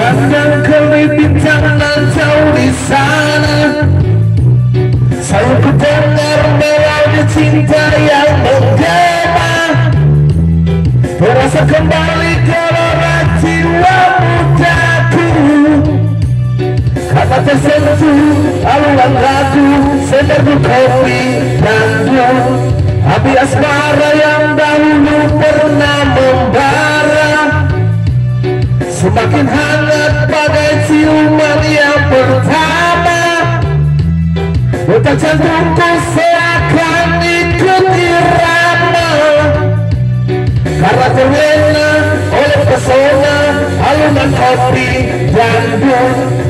Pandang ke bintang nan jauh di sana. Selalu ku dengar melodi cinta yang menggema. Terasa kembali gelora jiwa mudaku. Kata tersentuh aluan lagu Semeru kopi dangdut Api asmara yang dahulu pernah membara. Semakin hangat bagai ciuman yang pertama Detak jantungku seakan ikut irama Karena terlena oleh pesona alunan kopi dangdut